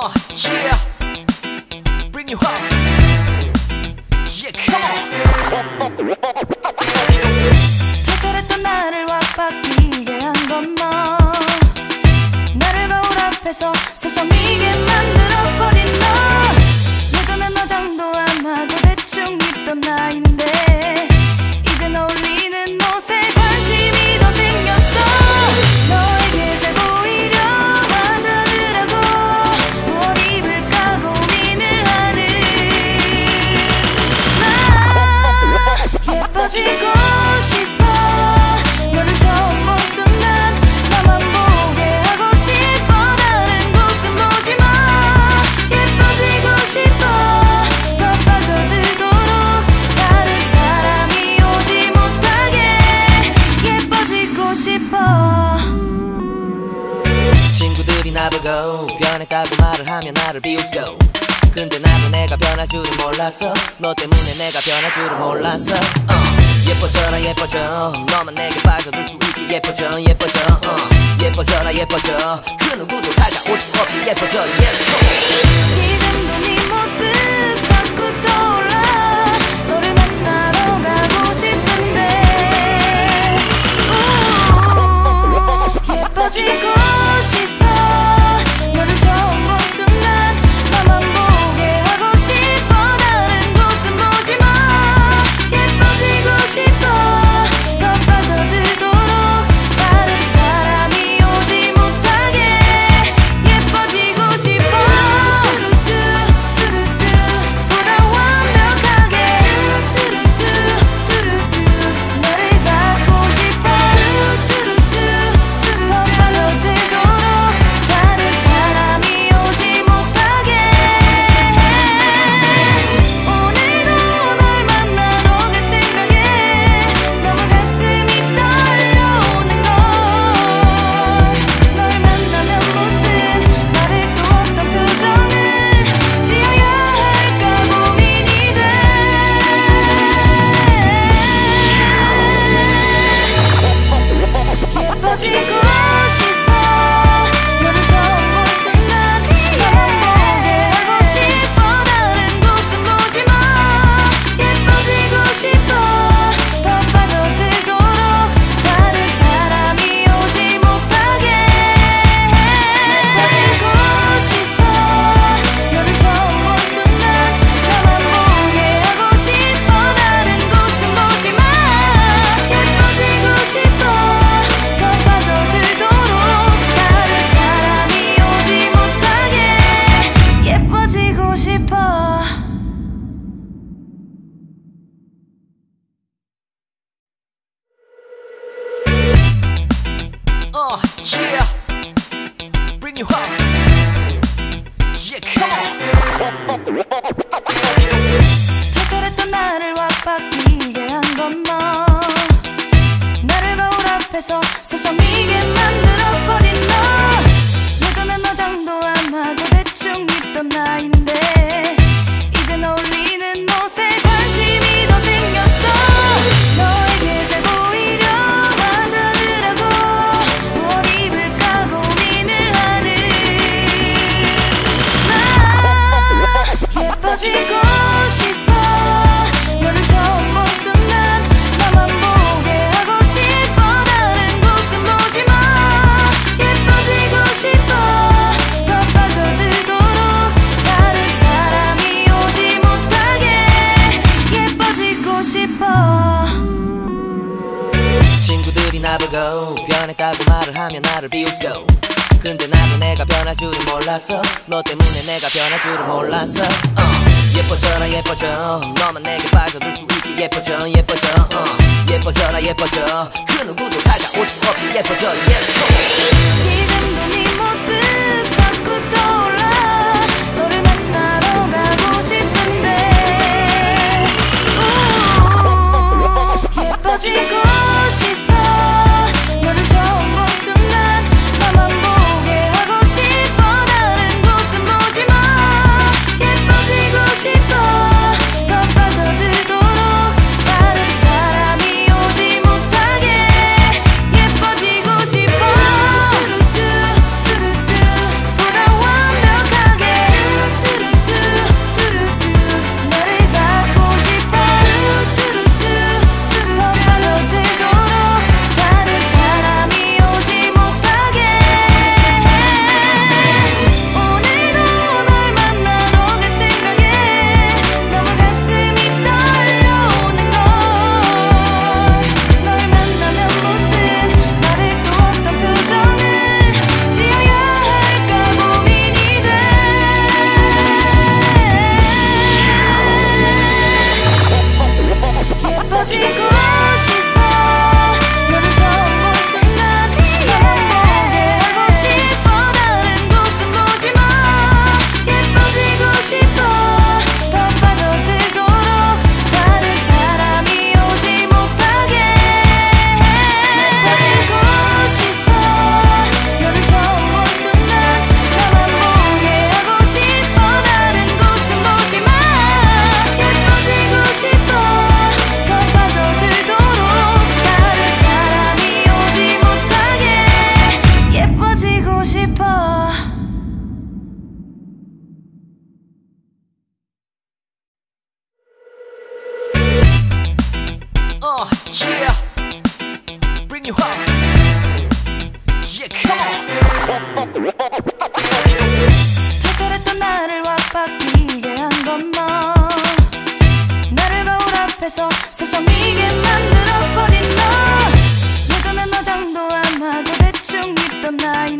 on, yeah. Bring you up. Yeah, come on. 탁월했던 나를 왁박이게 한 건 너. 나를 거울 앞에서 세상 이게 그러고. 변했다고 말을 하면 나를 비웃고 근데 나도 내가 변할 줄은 몰랐어. 너 때문에 내가 변할 줄은 몰랐어. uh. 예뻐져라 예뻐져. 너만 내게 빠져들 수 있게 예뻐져 예뻐져. uh. 예뻐져라 예뻐져. 그 누구도 다가올 수 없게 예뻐져. Yes 지금도 네 모습 Yeah, bring you up. Yeah, come on. 세상에 나를 비웃겨. 근데 나도 내가 변할 줄은 몰랐어. 너 때문에 내가 변할 줄은 몰랐어. uh, 예뻐져라 예뻐져. 너만 내게 빠져들 수 있게 예뻐져 예뻐져. uh, 예뻐져라 예뻐져. 그 누구도 다가올 수 없게 예뻐져. Yes 털털했던 나를 와바뀌게 한 건 너 나를 거울 앞에서 서성이게 만들어버린 너. 예전엔 너 장도 안 하고 대충 있던 나인데